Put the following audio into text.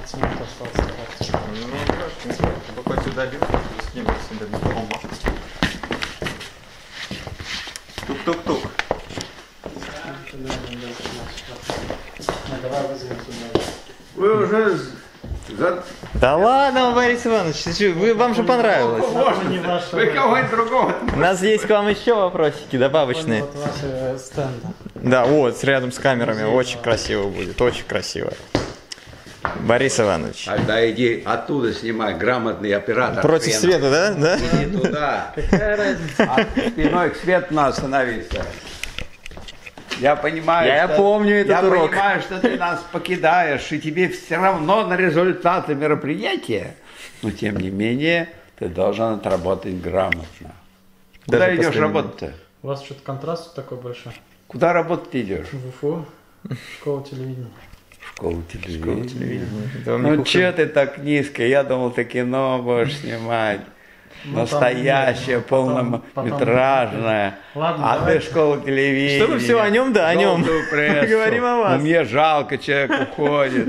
15 минут осталось. Ну, не чтобы хоть удалил, скинул себе бомба. Тук-тук-тук. Ну. Вы уже за... Да ладно, Борис Иванович, вы, вам же понравилось. Не ваше. Вы кого-нибудь другого. У нас есть к вам еще вопросики добавочные. Вот ваши стенды. Да, вот, рядом с камерами, очень красиво будет, очень красиво. Борис Иванович. Тогда иди оттуда снимай, грамотный оператор. Против Хрен. света, да? Да? Иди туда. А спиной к свету надо остановиться. Я понимаю, Я что, помню этот я урок. понимаю, что ты нас покидаешь, и тебе все равно на результаты мероприятия. Но тем не менее, ты должен отработать грамотно. Куда Даже идешь после работать-то? У вас что-то контраст такой большой. Куда работать идешь? В Уфу. Школа телевидения. Школу телевидения. Вам не Ну че ты так низко? Я думал, ты кино будешь снимать. Ну, Настоящее, нет, потом- полнометражное. Ладно, а ты школа телевидения. Чтобы всё о нём, да, о прессу. Говорим о вас. Ну, мне жалко, человек уходит.